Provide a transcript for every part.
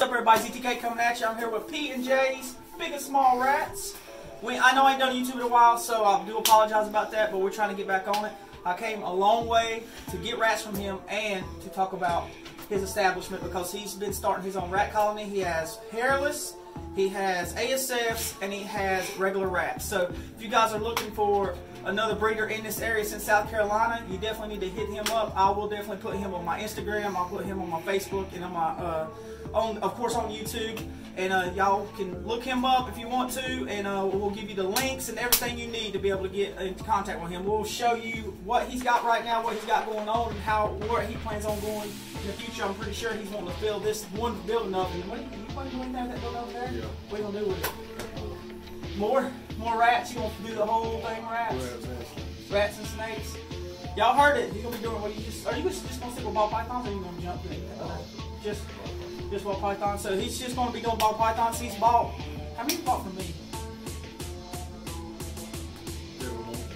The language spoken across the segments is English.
What's up, everybody? ZTK coming at you. I'm here with P and J's Big and Small Rats. We, I know I ain't done YouTube in a while, so I do apologize about that, but we're trying to get back on it. I came a long way to get rats from him and to talk about his establishment because he's been starting his own rat colony. He has hairless, he has ASFs, and he has regular rats. So if you guys are looking for another breeder in this area since South Carolina, you definitely need to hit him up. I will definitely put him on my Instagram. I'll put him on my Facebook and on my, uh, on of course on YouTube. And uh, y'all can look him up if you want to, and uh, we'll give you the links and everything you need to be able to get into contact with him. We'll show you what he's got right now, what he's got going on, and how where he plans on going in the future. I'm pretty sure he's wanting to fill this one building up. And what, you want to do anything with that building over there? Yeah. What are you gonna do with it? More, more rats. You gonna do the whole thing, rats? rats and snakes. Y'all heard it. He's gonna be doing what you just. Are you just, just gonna stick with ball pythons, or are you gonna jump in? Uh, just, just ball pythons. So he's just gonna be doing ball pythons. He's bought. How many bought from me?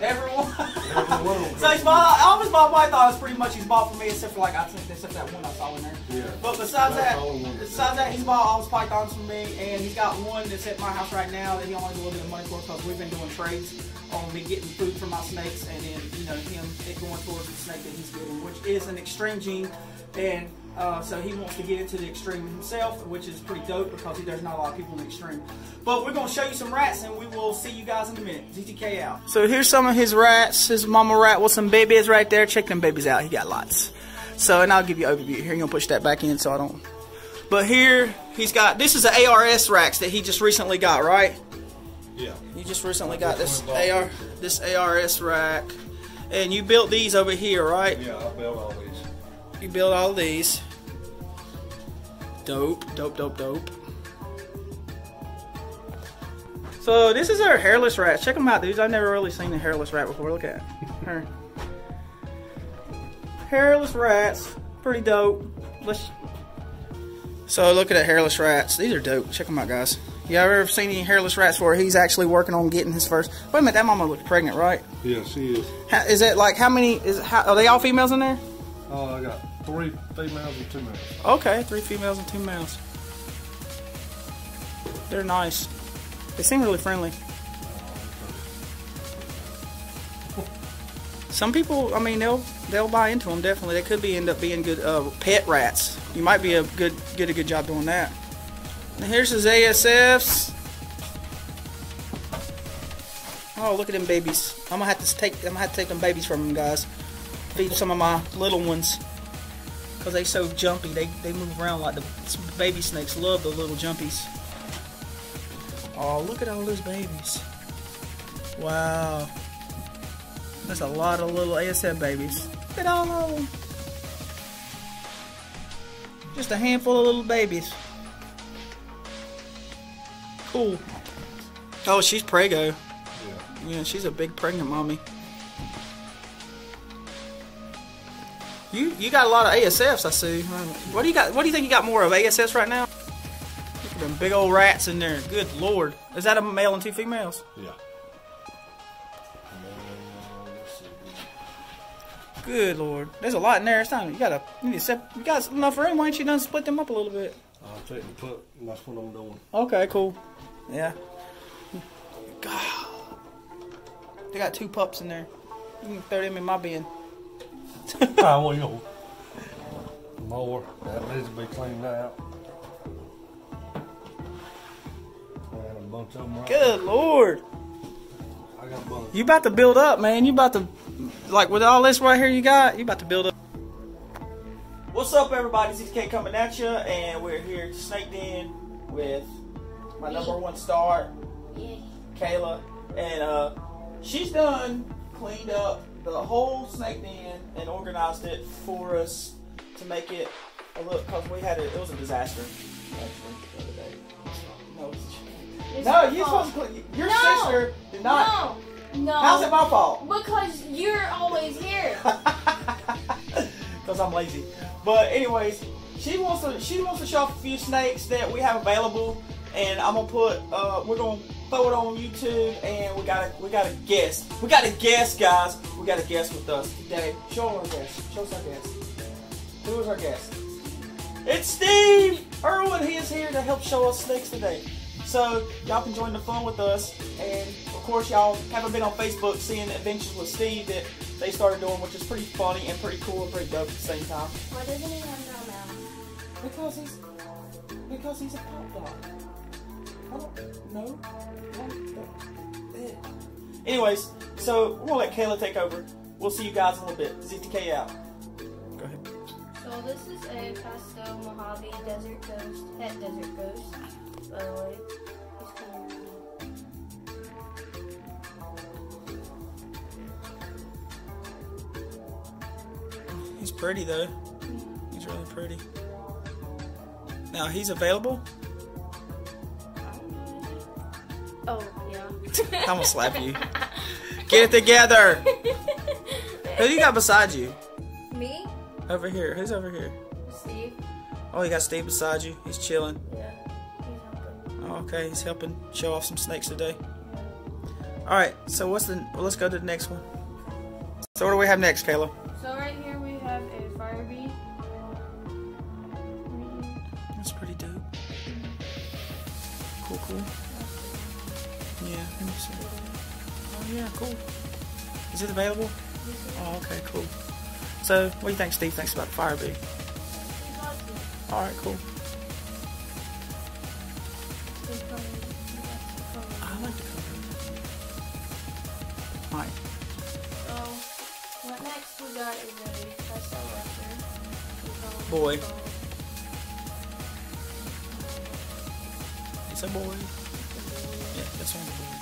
Everyone. so he's bought all of his ball pythons. Pretty much he's bought from me, except for like I think except that one I saw in there. Yeah. But besides that, besides that, he's bought all his pythons from me, and he's got one that's at my house right now that he only has a little bit of money for because we've been doing trades on me getting food for my snakes, and then you know him it going towards the snake that he's getting, which is an extreme gene, and uh, so he wants to get into the extreme himself, which is pretty dope because he, there's not a lot of people in the extreme. But we're gonna show you some rats, and we will see you guys in a minute. ZTK out. So here's some of his rats. His mama rat with some babies right there. Check them babies out. He got lots. So, and I'll give you an overview here. You're gonna push that back in so I don't. But here he's got. This is the ARS racks that he just recently got, right? Yeah. You just recently got this AR, this ARS rack, and you built these over here, right? Yeah, I built all these. You build all these. Dope, dope, dope, dope. So this is our hairless rat. Check them out, dudes. I've never really seen a hairless rat before. Look at her. Hairless rats, pretty dope. Let's. So look at that hairless rats. These are dope. Check them out, guys. Y'all ever seen any hairless rats where he's actually working on getting his first? Wait a minute, that mama looks pregnant, right? Yeah, she is. How, is it like how many? Is how, are they all females in there? Oh, I got three females and two males. Okay, three females and two males. They're nice. They seem really friendly. Some people, I mean, they'll they'll buy into them. Definitely, they could be end up being good uh, pet rats. You might be a good get a good job doing that. And here's his ASFs. Oh, look at them babies. I'm gonna have to take I'm gonna have to take them babies from them guys. Feed some of my little ones because they so jumpy. They they move around like the baby snakes. Love the little jumpies. Oh, look at all those babies. Wow. That's a lot of little ASF babies. Look at all of them. Just a handful of little babies. Cool. Oh, she's prego. Yeah. Yeah, she's a big pregnant mommy. You you got a lot of ASFs, I see. What do you got? What do you think you got more of ASFs right now? Look at them big old rats in there. Good lord, is that a male and two females? Yeah. Good lord, there's a lot in there. It's time you gotta you need to sep- you got enough room. Why don't you done split them up a little bit? I'll take the put, and that's what I'm doing. Okay, cool. Yeah. God. They got two pups in there. You can throw them in my bin. I want you more. That needs to be cleaned out. And a bunch of them right Good lord. I got a bunch. You about to build up, man. You about to, like, with all this right here you got, you about to build up. What's up, everybody? ZK coming at you, and we're here at Snake Den with my number one star, Kayla, and uh, she's done cleaned up the whole Snake Den and organized it for us to make it a look because we had a, it was a disaster actually the other day. No, it's- It's no, you're fault. supposed to. Your No. sister did not. No, no. How's it my fault? Because you're always here. Because I'm lazy. But anyways, she wants to she wants to show off a few snakes that we have available, and I'm gonna put uh we're gonna throw it on YouTube, and we got a we got a guest. We got a guest, guys. We got a guest with us today. Show us our guest. Show us our guest. Who is our guest? It's Steve Irwin. He is here to help show us snakes today. So y'all can join the fun with us, and of course y'all haven't been on Facebook seeing Adventures with Steve that they started doing, which is pretty funny and pretty cool and pretty dope at the same time. Why doesn't he have no mouth? Because he's because he's a pop dog. I don't know. I don't-. Anyways, so we're gonna let Kayla take over. We'll see you guys in a little bit. ZTK out. Go ahead. So this is a pastel Mojave Desert Ghost, het Desert Ghost, by the way. He's kind of He's pretty though. He's really pretty. Now he's available. I'm gonna slap you. Get it together. Who you got beside you? Me? Over here. Who's over here? Steve? Oh, you got Steve beside you. He's chilling. Yeah. He's helping. Oh, okay, he's helping show off some snakes today. All right. So what's the? Well, let's go to the next one. So what do we have next, Kayla? Yeah, cool. Is it available? Oh, okay, cool. So, what do you think, Steve? Thinks about the fire bee. All right, cool. I like the color. Right. So, what next we got is a pastel leopard. Boy. It's a boy. Yeah, this one's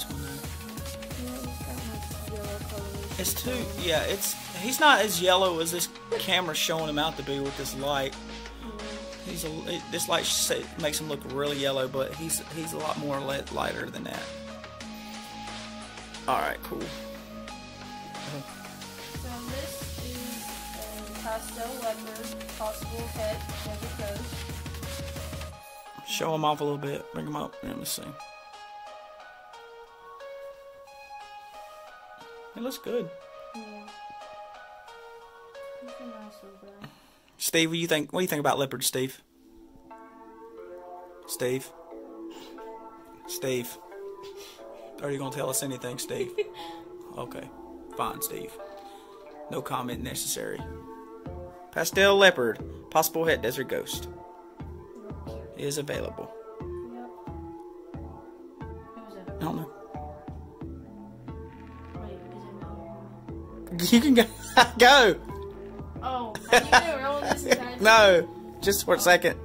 nice one though. Yeah, he's got nice yellow coloration. It's too. Yeah, it's. He's not as yellow as this camera's showing him out to be with this light. He's a. It, this light makes him look really yellow, but he's he's a lot more lit, lighter than that. All right, cool. So this is a pastel leopard, possible het, desert ghost. Show him off a little bit. Bring him up. Let me see. He looks good. Yeah. He's a nice little guy. Steve, what do you think? What do you think about leopards, Steve? Steve. Steve. Are you gonna tell us anything, Steve? Okay, fine, Steve. No comment necessary. Pastel leopard, possible het desert ghost, is available. Yep. Who's that? I don't know. You can go. go. Oh, are you gonna roll this entire time? No, just for a second.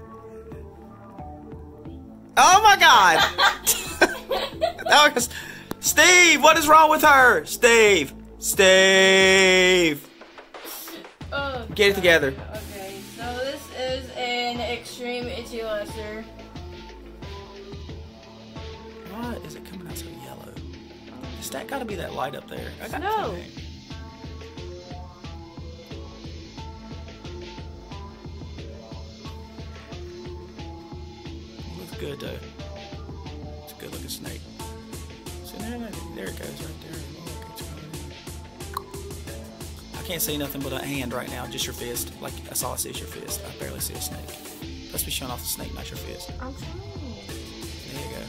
Oh my God! Was- Steve, what is wrong with her? Steve, Steve, Oh, get it together. Okay, so this is an extreme itchy lesser. Why is it coming out so yellow? Is that got to be that light up there? I got No. Good though. It's a good looking snake. So there, there it goes right there. Oh, Look, it's coming. I can't see nothing but a hand right now, just your fist. Like that's all I see is your fist. I barely see a snake. Let's be showing off the snake, not your fist. I'm trying. There you go.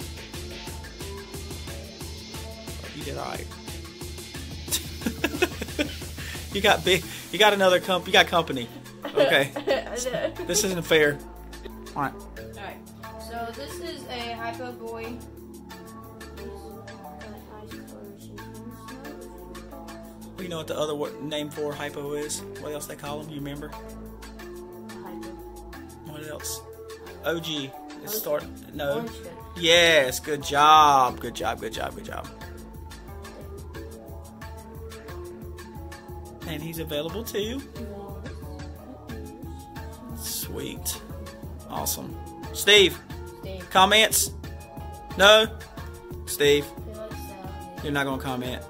Oh, you did alright. you got big. You got another comp. You got company. Okay, this isn't fair. All right. Alright, is a hypo boy. He's got nice coloration. Well, you know what the other wo- name for hypo is? What else they call them? You remember? Hypo. What else? OG. It start. No. Orange good. Yes. Good job. Good job. Good job. Good job. And he's available too. Sweet. Awesome. Steve, Steve. comments? No? Steve, He likes that. you're not going to comment.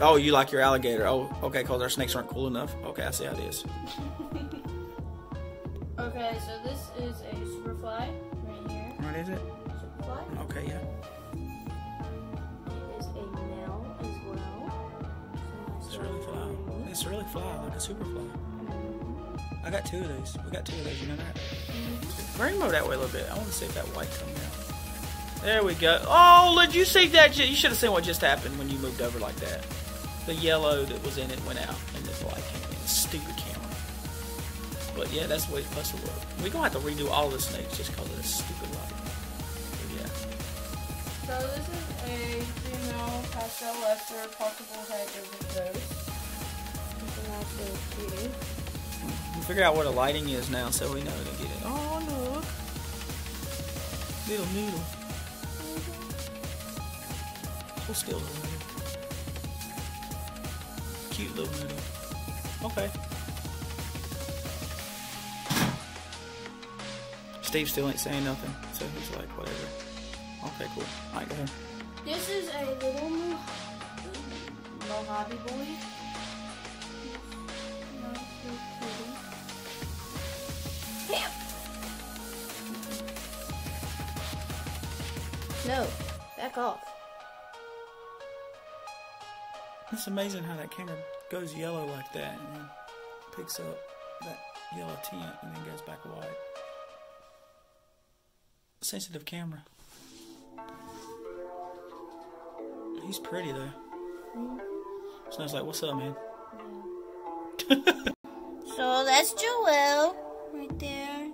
Oh, you like your alligator. Oh, okay, because our snakes aren't cool enough. Okay, I see how it is. Okay, so this is a superfly right here. What is it? Superfly. Okay, yeah. It is a male as well. So It's really fly. rats really fly like a super fly. Mm-hmm. I got two of these. We got two of these, You know that? Bring them over that way a little bit. I want to see if that white comes out. There we go. Oh, did you see that? You should have seen what just happened when you moved over like that. The yellow that was in it went out, and the light came in. Stupid camera. But yeah, that's the way it's supposed to work. We're gonna have to redo all the snakes just because of this stupid light. But yeah. So this is a female pastel lesser possible head of ghost. A little. We figured out where the lighting is now, so we know to get it. Oh look, little noodle. Hold still, little noodle. Cute little noodle. Okay. Steve still ain't saying nothing, so he's like, whatever. Okay, cool. Alright, go ahead. This is a little Mo- Mojave boy. Nice little cutie. Bam! No, back off. It's amazing how that camera goes yellow like that and then picks up that yellow tint and then goes back white. Sensitive camera. He's pretty though. Mm-hmm. Snow's like, what's up, man? So that's Joel right there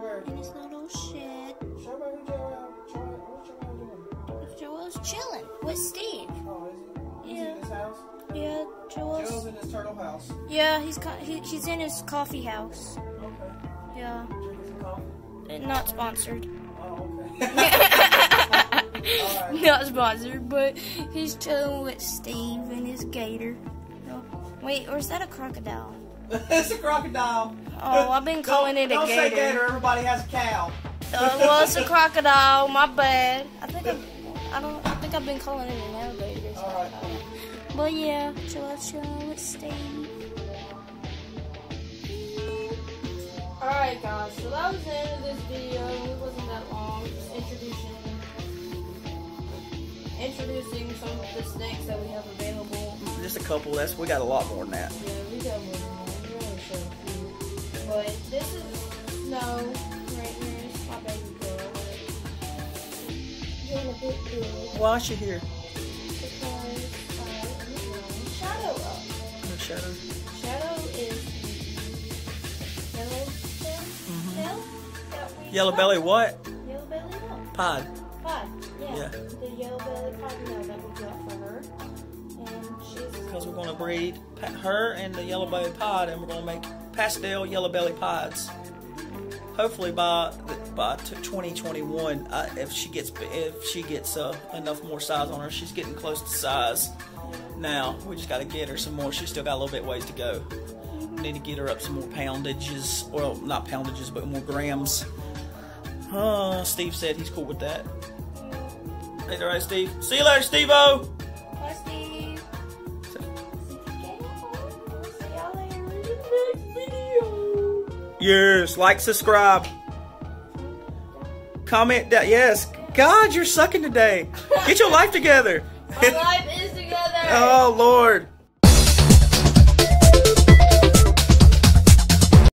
Where? in his little shed. Show me who Joel, what's Joel doing? Joel's chilling with Steve. Yeah, he's. He, he's in his coffee house. Okay. Yeah, coffee. Not sponsored. Oh, okay. Alright. not sponsored, but he's chilling with Steve and his gator. No. Wait, or is that a crocodile? it's a crocodile. Oh, I've been calling don't, it a don't gator. say gator. Everybody has a cow. Uh, well, it's a crocodile. My bad. I think I'm, I don't. I think I've been calling it an alligator. Alright. But yeah, Joel chilling with Steve. Alright guys, so that was the end of this video. It wasn't that long. Just introducing introducing some of the snakes that we have available. Just a couple. That's we got a lot more than that. Yeah, we got more than one. We only showed a few. But this is Snow right here. Is my baby girl. Getting a bit big Why is she here? because I am growing Shadow up. No shadow. Yellow belly what? Yellow belly no. Pod. Pod. Yeah. Yeah. The yellow belly pod no that we got for her. And she's Because we're going to breed her and the yellow belly pod, and we're going to make pastel yellow belly pods. Hopefully by by 2021, uh, if she gets if she gets uh, enough more size on her, she's getting close to size. Now we just got to get her some more. She's still got a little bit ways to go. Need to get her up some more poundages. Well, not poundages, but more grams. Uh, Steve said he's cool with that. Hey, all right, Steve. See you later, Steve-O. Bye, Steve. See y'all later in the next video. Yes, like, subscribe, comment that. Yes, God, you're sucking today. Get your life together. My life is together. Oh Lord.